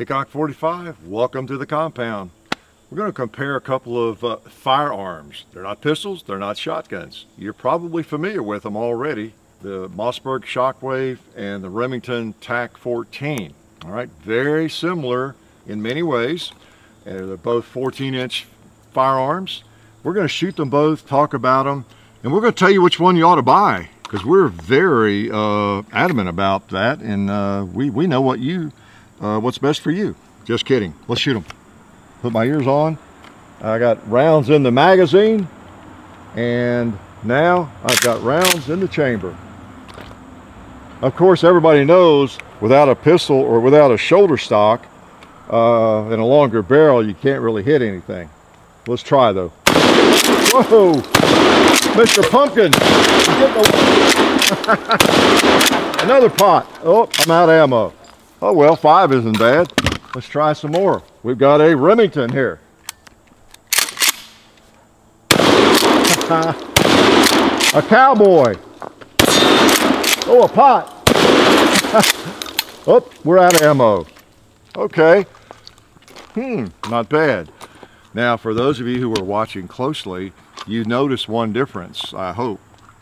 Hickok 45, welcome to the compound. We're going to compare a couple of uh, firearms. They're not pistols, they're not shotguns. You're probably familiar with them already. The Mossberg Shockwave and the Remington TAC 14. All right, very similar in many ways. And they're both 14 inch firearms. We're going to shoot them both, talk about them, and we're going to tell you which one you ought to buy because we're very uh, adamant about that and uh, we, we know what you, uh, what's best for you. Just kidding. Let's shoot them put my ears on. I got rounds in the magazine and now I've got rounds in the chamber. Of course, everybody knows without a pistol or without a shoulder stock uh, and a longer barrel, you can't really hit anything. Let's try though. Whoa, Mr. Pumpkin, another pot. Oh, I'm out of ammo. Oh well, five isn't bad. Let's try some more. We've got a Remington here. a cowboy. Oh, a pot. oh, we're out of ammo. Okay. Hmm, not bad. Now, for those of you who are watching closely, you notice one difference, I hope.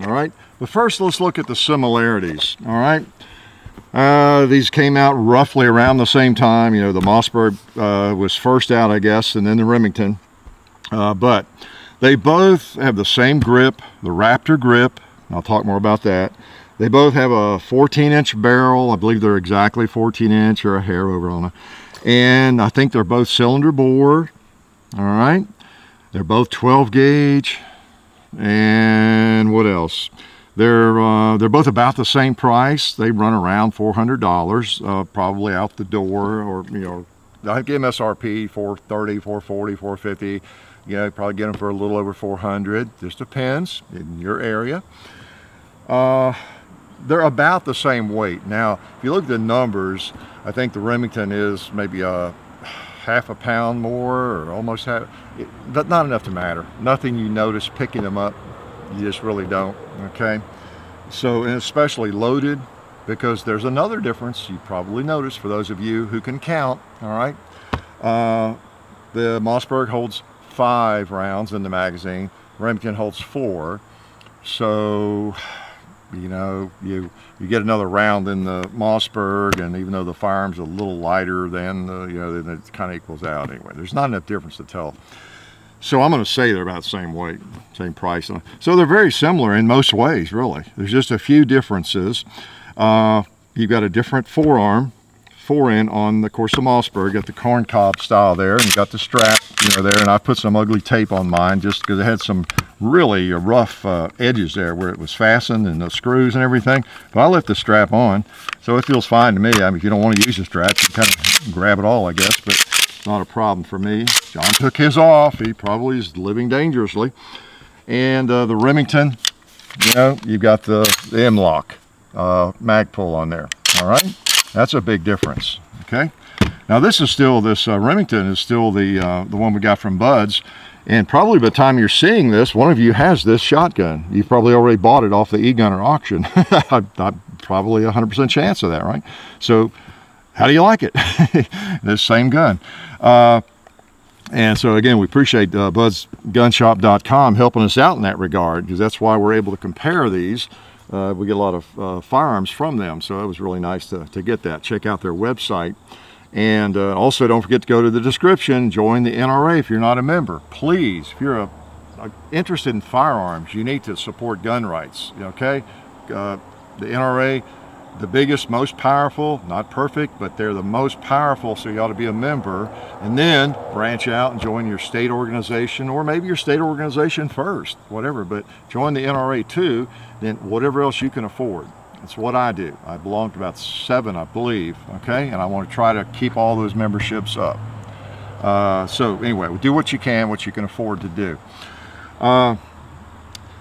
All right. But first, let's look at the similarities. All right. Uh, these came out roughly around the same time. You know, the Mossberg uh, was first out, I guess, and then the Remington. Uh, but they both have the same grip, the Raptor grip. I'll talk more about that. They both have a 14 inch barrel. I believe they're exactly 14 inch or a hair over on it. And I think they're both cylinder bore. All right. They're both 12 gauge. And what else? They're uh, they're both about the same price. They run around four hundred dollars, uh, probably out the door, or you know, I think MSRP 430, 440, 450. You know, probably get them for a little over 400. Just depends in your area. Uh, they're about the same weight. Now, if you look at the numbers, I think the Remington is maybe a half a pound more, or almost half. But not enough to matter. Nothing you notice picking them up you just really don't, okay? So, and especially loaded, because there's another difference you probably noticed for those of you who can count, all right? Uh, the Mossberg holds five rounds in the magazine. Remington holds four. So, you know, you you get another round in the Mossberg, and even though the firearm's a little lighter than the, you know, then it kind of equals out anyway. There's not enough difference to tell. So I'm going to say they're about the same weight, same price. So they're very similar in most ways, really. There's just a few differences. Uh, you've got a different forearm, fore-end on the course of Mossberg, got the corn cob style there, and got the strap, you know, there. And I put some ugly tape on mine just because it had some really rough uh, edges there where it was fastened and the screws and everything. But I left the strap on, so it feels fine to me. I mean, if you don't want to use the strap, you can kind of grab it all, I guess. But not a problem for me. John took his off. He probably is living dangerously. And uh, the Remington, you know, you've got the, the M-LOK uh, Magpul on there. All right, that's a big difference. Okay. Now this is still this uh, Remington is still the uh, the one we got from Buds, and probably by the time you're seeing this, one of you has this shotgun. You've probably already bought it off the eGunner auction. I, I, probably a 100% chance of that, right? So how do you like it? this same gun. Uh, and so again, we appreciate uh, budsgunshop.com helping us out in that regard because that's why we're able to compare these. Uh, we get a lot of uh, firearms from them, so it was really nice to, to get that. Check out their website. And uh, also don't forget to go to the description, join the NRA if you're not a member. Please, if you're a, a interested in firearms, you need to support gun rights, okay? Uh, the NRA the biggest, most powerful, not perfect, but they're the most powerful, so you ought to be a member. And then branch out and join your state organization, or maybe your state organization first, whatever, but join the NRA too, then whatever else you can afford. That's what I do. I belong to about seven, I believe, okay? And I want to try to keep all those memberships up. Uh, so anyway, do what you can, what you can afford to do. Uh,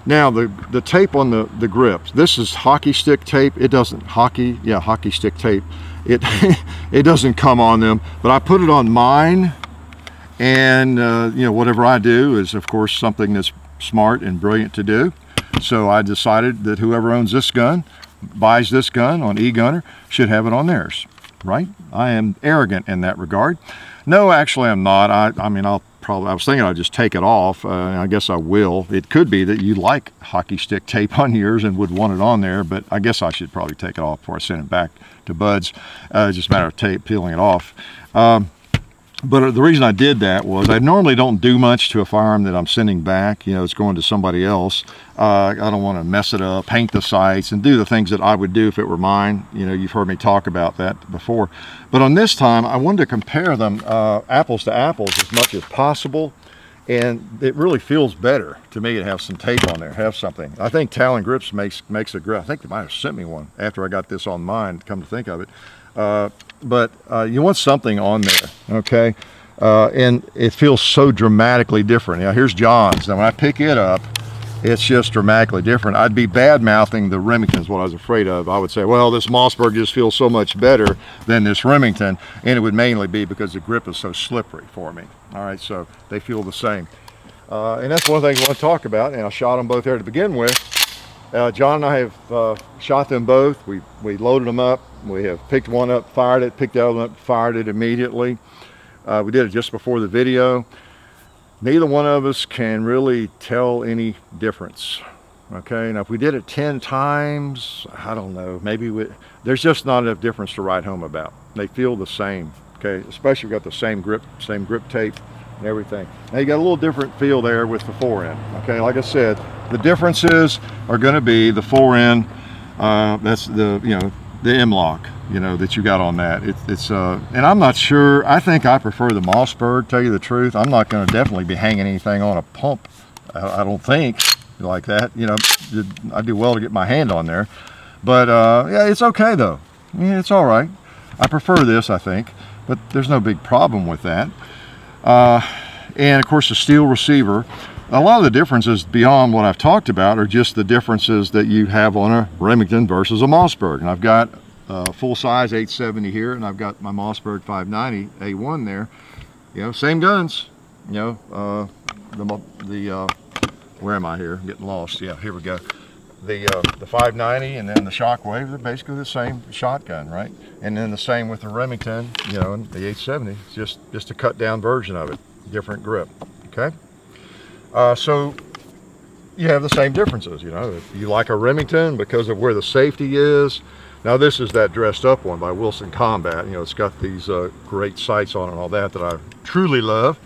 now the, the tape on the, the grips, this is hockey stick tape. It doesn't, hockey, yeah, hockey stick tape. It, it doesn't come on them, but I put it on mine and uh, you know, whatever I do is of course something that's smart and brilliant to do. So I decided that whoever owns this gun, buys this gun on eGunner, should have it on theirs. right? I am arrogant in that regard. No, actually I'm not. I, I mean, I'll probably, I was thinking I'd just take it off. Uh, I guess I will. It could be that you like hockey stick tape on yours and would want it on there, but I guess I should probably take it off before I send it back to Buds. Uh, just a matter of tape, peeling it off. Um, but the reason I did that was I normally don't do much to a firearm that I'm sending back. You know, it's going to somebody else. Uh, I don't want to mess it up, paint the sights, and do the things that I would do if it were mine. You know, you've heard me talk about that before. But on this time, I wanted to compare them uh, apples to apples as much as possible. And it really feels better to me to have some tape on there, have something. I think Talon Grips makes makes a grip. I think they might have sent me one after I got this on mine, come to think of it. Uh, but uh, you want something on there, okay? Uh, and it feels so dramatically different. Now here's John's. Now when I pick it up, it's just dramatically different. I'd be bad mouthing the Remington is what I was afraid of. I would say, well, this Mossberg just feels so much better than this Remington. And it would mainly be because the grip is so slippery for me. All right, so they feel the same. Uh, and that's one things I want to talk about. And I shot them both there to begin with. Uh, John and I have uh, shot them both. We, we loaded them up. We have picked one up, fired it, picked the other one up, fired it immediately. Uh, we did it just before the video. Neither one of us can really tell any difference. Okay, now if we did it 10 times, I don't know, maybe we, there's just not enough difference to write home about. They feel the same, okay, especially we got the same grip, same grip tape and everything. Now you got a little different feel there with the fore end Okay, like I said, the differences are going to be the forend. Uh, that's the you know the M-LOK, you know that you got on that. It, it's uh, and I'm not sure. I think I prefer the Mossberg. Tell you the truth, I'm not going to definitely be hanging anything on a pump. I, I, don't think like that. You know, I do well to get my hand on there, but uh, yeah, it's okay though. Yeah, it's all right. I prefer this, I think, but there's no big problem with that. Uh, and of course the steel receiver. A lot of the differences beyond what I've talked about are just the differences that you have on a Remington versus a Mossberg. And I've got a full-size 870 here, and I've got my Mossberg 590 A1 there. You know, same guns. You know, uh, the the uh, where am I here? I'm getting lost. Yeah, here we go. The uh, the 590 and then the Shockwave, they're basically the same shotgun, right? And then the same with the Remington, you know, and the 870. It's just just a cut down version of it, different grip. Okay. Uh, so you have the same differences, you know. If you like a Remington because of where the safety is, now this is that dressed up one by Wilson Combat. You know, it's got these uh, great sights on and all that that I truly love.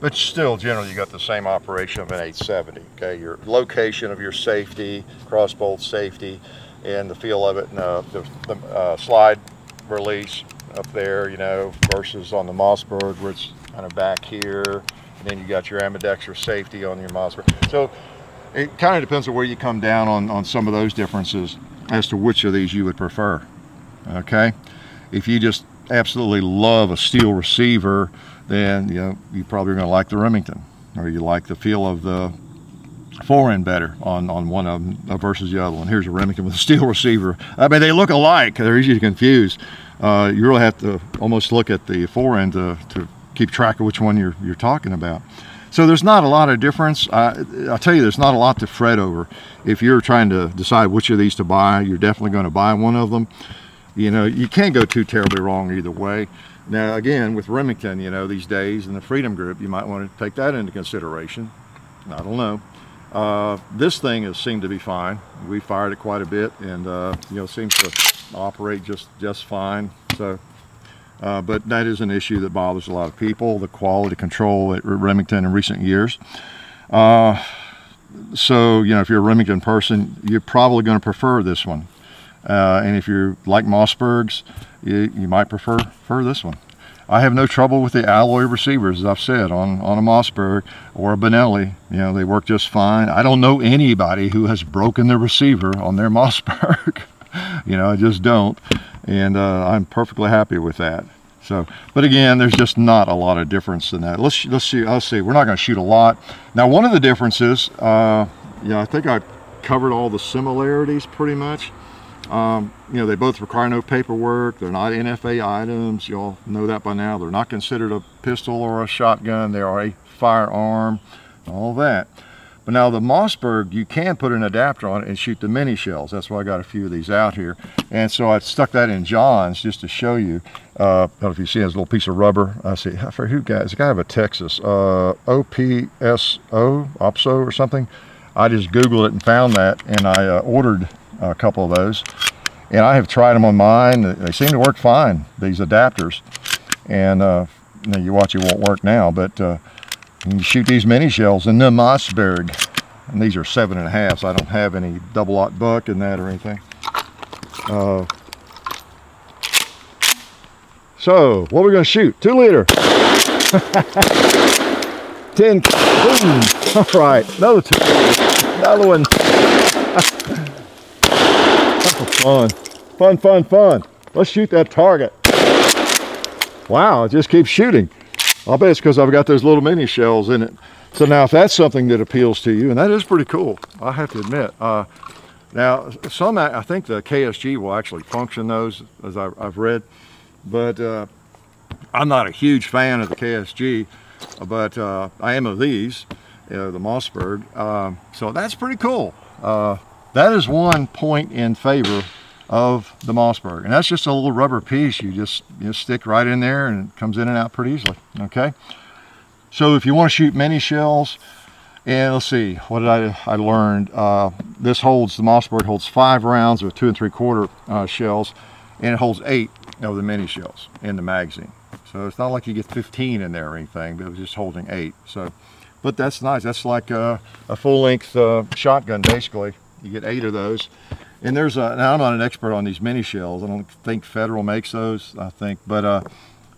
But still, generally, you got the same operation of an 870. Okay, your location of your safety, crossbolt safety, and the feel of it, and uh, the, the uh, slide release up there, you know, versus on the Mossberg where it's kind of back here and then you got your ambidextrous safety on your Mossberg. So it kind of depends on where you come down on, on some of those differences as to which of these you would prefer. Okay, if you just absolutely love a steel receiver, then you know you probably going to like the Remington, or you like the feel of the forend better on on one of them versus the other one. Here's a Remington with a steel receiver. I mean, they look alike. They're easy to confuse. Uh, you really have to almost look at the forend to, to keep track of which one you're, you're talking about. So there's not a lot of difference. I, I'll tell you, there's not a lot to fret over. If you're trying to decide which of these to buy, you're definitely going to buy one of them. You know, you can't go too terribly wrong either way. Now, again, with Remington, you know, these days and the Freedom Group, you might want to take that into consideration. I don't know. Uh, this thing has seemed to be fine. We fired it quite a bit and, uh, you know, seems to operate just, just fine. So uh, but that is an issue that bothers a lot of people, the quality control at Remington in recent years. Uh, so, you know, if you're a Remington person, you're probably going to prefer this one. Uh, and if you're like Mossbergs, you, you might prefer, prefer this one. I have no trouble with the alloy receivers, as I've said, on, on a Mossberg or a Benelli. You know, they work just fine. I don't know anybody who has broken the receiver on their Mossberg. you know, I just don't and uh, I'm perfectly happy with that. So, but again, there's just not a lot of difference in that. Let's let's see. Let's see. We're not going to shoot a lot. Now, one of the differences, uh, yeah, I think I covered all the similarities pretty much. Um, you know, they both require no paperwork. They're not NFA items. You all know that by now. They're not considered a pistol or a shotgun. They are a firearm, all that. But now the Mossberg, you can put an adapter on it and shoot the mini shells. That's why I got a few of these out here. And so I stuck that in John's just to show you. Uh, I don't know if you see this little piece of rubber. I see, for who guy? It's a guy of a Texas, uh, OPSO, OPSO or something. I just Googled it and found that, and I uh, ordered a couple of those. And I have tried them on mine. They seem to work fine, these adapters. And uh, you, you watch it won't work now, but uh, you shoot these mini shells in the Mossberg. And these are seven and a half, so I don't have any double-aught buck in that or anything. Uh, so, what are we going to shoot? Two liter. 10, boom. All right, another two, another one. fun, fun, fun, fun. Let's shoot that target. Wow, it just keeps shooting. I'll bet it's because I've got those little mini shells in it. So now if that's something that appeals to you, and that is pretty cool, I have to admit. Uh, now, some, I think the KSG will actually function those, as I've, I've read, but uh, I'm not a huge fan of the KSG, but uh, I am of these, the Mossberg. Um, so that's pretty cool. Uh, that is one point in favor of the Mossberg. And that's just a little rubber piece. You just, you stick right in there and it comes in and out pretty easily, okay? So if you want to shoot mini shells, and let's see, what did I, I learned? Uh, this holds, the Mossberg holds five rounds of two and three quarter uh, shells, and it holds eight of the mini shells in the magazine. So it's not like you get 15 in there or anything, but it was just holding eight. So, but that's nice. That's like a, a full length uh, shotgun, basically. You get eight of those. And there's a, now I'm not an expert on these mini shells. I don't think Federal makes those, I think, but uh,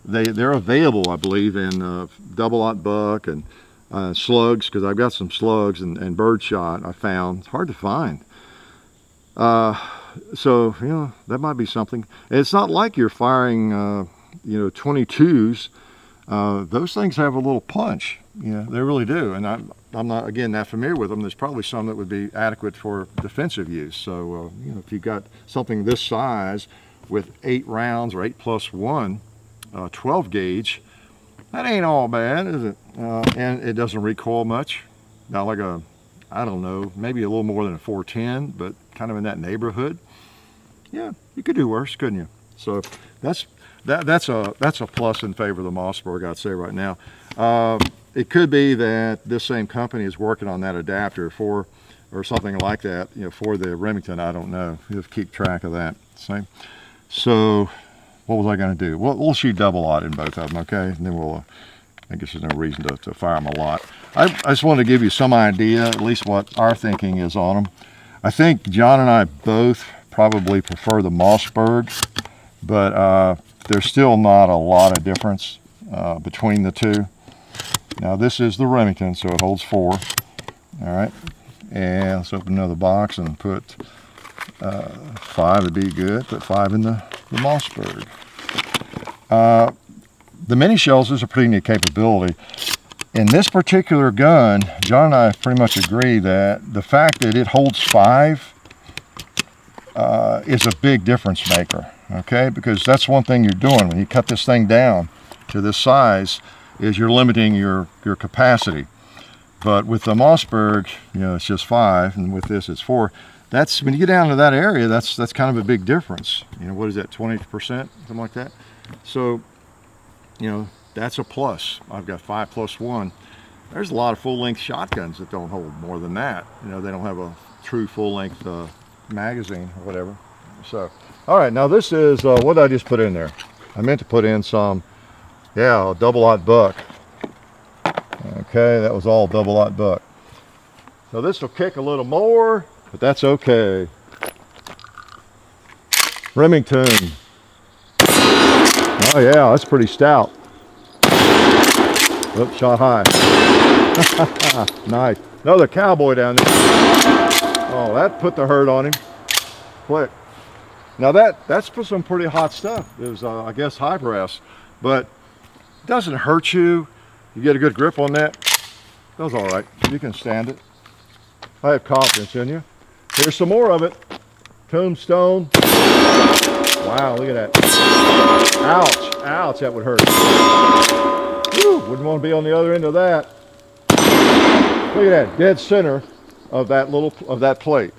they, they're available, I believe, in uh, double-aught buck and uh, slugs, because I've got some slugs and, and birdshot I found. It's hard to find. Uh, so, you know, that might be something. it's not like you're firing, uh, you know, 22s. Uh, those things have a little punch. Yeah, they really do. And I'm, I'm not, again, that familiar with them. There's probably some that would be adequate for defensive use. So, uh, you know, if you've got something this size with eight rounds or eight plus one, uh, 12 gauge, that ain't all bad, is it? Uh, and it doesn't recoil much. Not like a, I don't know, maybe a little more than a 410, but kind of in that neighborhood. Yeah, you could do worse, couldn't you? So that's that, that's a that's a plus in favor of the Mossberg, I'd say right now. Uh, it could be that this same company is working on that adapter for, or something like that, you know, for the Remington. I don't know. You keep track of that. Same. So, what was I going to do? We'll, we'll shoot double-aught in both of them, okay? And then we'll. Uh, I guess there's no reason to, to fire them a lot. I, I just wanted to give you some idea, at least what our thinking is on them. I think John and I both probably prefer the Mossberg, but uh, there's still not a lot of difference uh, between the two. Now this is the Remington, so it holds four. All right, and let's open another box and put uh, five would be good. Put five in the, the Mossberg. Uh, the mini shells is a pretty neat capability. In this particular gun, John and I pretty much agree that the fact that it holds five uh, is a big difference maker, okay? Because that's one thing you're doing when you cut this thing down to this size is you're limiting your, your capacity. But with the Mossberg, you know, it's just five, and with this it's four. That's, when you get down to that area, that's, that's kind of a big difference. You know, what is that, 20%, something like that? So, you know, that's a plus. I've got five plus one. There's a lot of full-length shotguns that don't hold more than that. You know, they don't have a true full-length uh, magazine or whatever. So, all right, now this is, uh, what I just put in there? I meant to put in some yeah, double-aught buck. Okay, that was all double-aught buck. So this will kick a little more, but that's okay. Remington. Oh yeah, that's pretty stout. Oops, shot high. nice. Another cowboy down there. Oh, that put the hurt on him. Quick. Now that that's for some pretty hot stuff. It was, uh, I guess, high brass, but doesn't hurt you. You get a good grip on that. Feels all right. You can stand it. I have confidence in you. Here's some more of it. Tombstone. Wow, look at that. Ouch, ouch, that would hurt. Whew, wouldn't want to be on the other end of that. Look at that, dead center of that little, of that plate.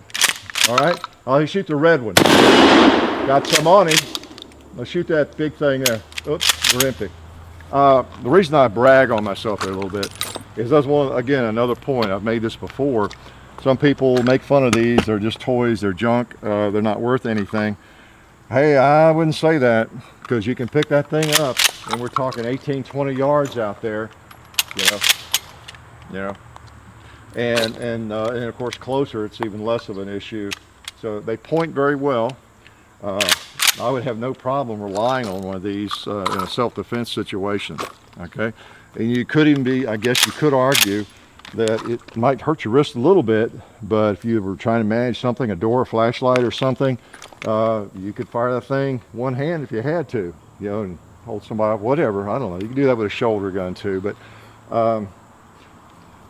All right, oh, I'll shoot the red one. Got some on him. Let's shoot that big thing there. Oops, we're empty. Uh, the reason I brag on myself a little bit is that's one, again, another point. I've made this before. Some people make fun of these. They're just toys. They're junk. Uh, they're not worth anything. Hey, I wouldn't say that because you can pick that thing up and we're talking 18, 20 yards out there, you know, you know, and, and, uh, and of course closer, it's even less of an issue. So they point very well. Uh, I would have no problem relying on one of these uh, in a self-defense situation, okay? And you could even be, I guess you could argue that it might hurt your wrist a little bit, but if you were trying to manage something, a door, a flashlight or something, uh, you could fire that thing one hand if you had to, you know, and hold somebody, up, whatever, I don't know. You can do that with a shoulder gun too, but, um,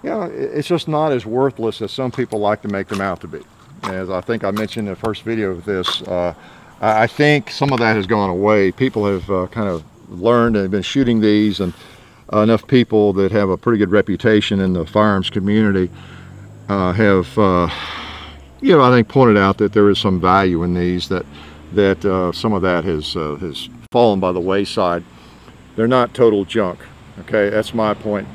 you know, it's just not as worthless as some people like to make them out to be. As I think I mentioned in the first video of this, uh, I think some of that has gone away. People have uh, kind of learned and been shooting these and uh, enough people that have a pretty good reputation in the firearms community uh, have, uh, you know, I think pointed out that there is some value in these, that that uh, some of that has, uh, has fallen by the wayside. They're not total junk, okay? That's my point.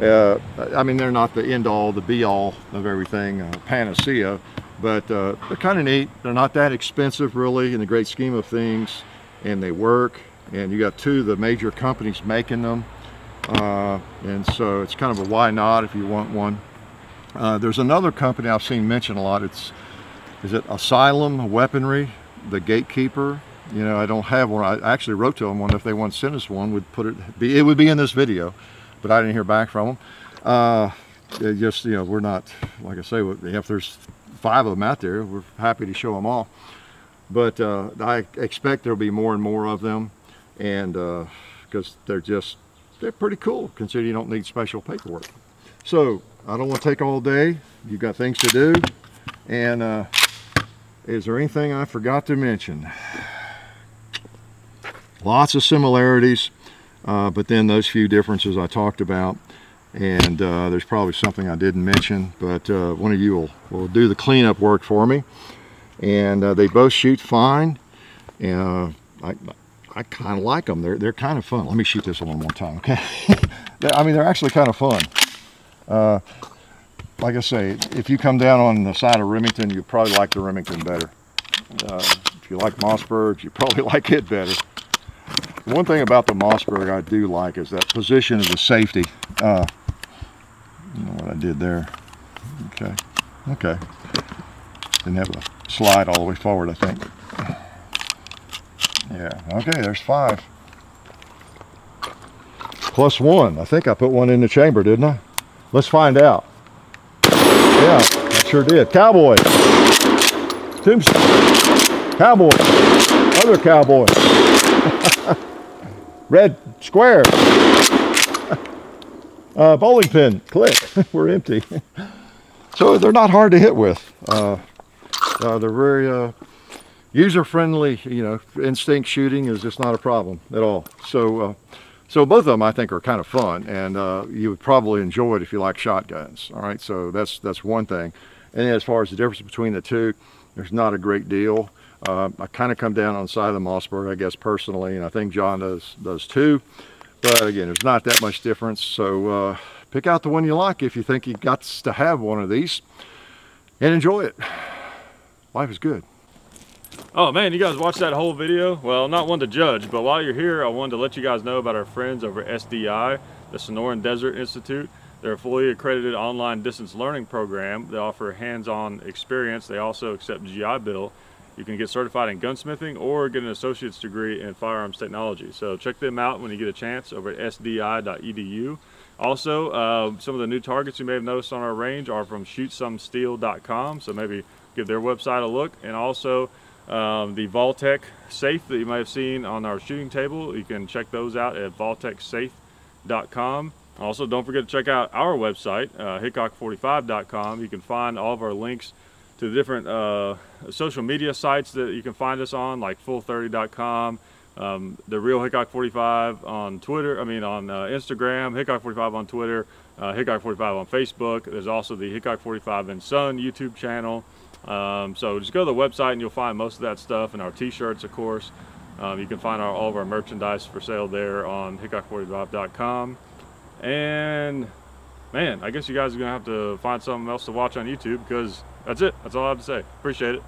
I mean, they're not the end all, the be all of everything, panacea, but uh, they're kind of neat. They're not that expensive really in the great scheme of things and they work and you got two of the major companies making them uh, and so it's kind of a why not if you want one. Uh, there's another company I've seen mentioned a lot. It's is it Asylum Weaponry, the Gatekeeper. You know, I don't have one. I actually wrote to them one if they want to send us one. Would put it be it would be in this video, but I didn't hear back from them. Uh, just you know, we're not like I say. If there's five of them out there. We're happy to show them all. But uh, I expect there'll be more and more of them and because uh, they're just, they're pretty cool considering you don't need special paperwork. So I don't want to take all day. You've got things to do. And uh, is there anything I forgot to mention? Lots of similarities, uh, but then those few differences I talked about and uh, there's probably something I didn't mention but uh, one of you will, will do the cleanup work for me. And uh, they both shoot fine. And uh, I, I kind of like them they're, they're kind of fun. Let me shoot this one more time okay? I mean they're actually kind of fun. Uh, like I say if you come down on the side of Remington you probably like the Remington better. Uh, if you like Mossberg you probably like it better. One thing about the Mossberg I do like is that position of the safety. Uh, know what I did there. Okay. Okay. Didn't have a slide all the way forward, I think. Yeah. Okay, there's five. Plus one. I think I put one in the chamber, didn't I? Let's find out. Yeah, I sure did. Cowboy. Tombstone. Cowboy. Other cowboy. Red square. Uh, bowling pin, click, we're empty. so they're not hard to hit with. Uh, uh, they're very uh, user-friendly, you know, instinct shooting is just not a problem at all. So, uh, so both of them I think are kind of fun and uh, you would probably enjoy it if you like shotguns. All right, so that's, that's one thing. And as far as the difference between the two, there's not a great deal. I kind of come down on the side of the Mossberg, I guess, personally, and I think John does, does too. But again, there's not that much difference. So uh, pick out the one you like if you think you got to have one of these and enjoy it. Life is good. Oh man, you guys watched that whole video? Well, not one to judge, but while you're here, I wanted to let you guys know about our friends over SDI, the Sonoran Desert Institute. They're a fully accredited online distance learning program. They offer hands-on experience. They also accept GI Bill you can get certified in gunsmithing or get an associate's degree in firearms technology. So check them out when you get a chance over at sdi.edu. Also, uh, some of the new targets you may have noticed on our range are from shootsomesteel.com, so maybe give their website a look. And also um, the Vaultek safe that you may have seen on our shooting table, you can check those out at vaulteksafe.com. Also, don't forget to check out our website, uh, hickok45.com. You can find all of our links to the different uh, social media sites that you can find us on, like full30.com, Um, the real Hickok 45 on Twitter, I mean on uh, Instagram, Hickok 45 on Twitter, uh, Hickok 45 on Facebook. There's also the Hickok 45 and Son YouTube channel. Um, so just go to the website and you'll find most of that stuff and our t-shirts, of course. Um, you can find our, all of our merchandise for sale there on hickok45.com. And man, I guess you guys are gonna have to find something else to watch on YouTube because that's it. That's all I have to say. Appreciate it.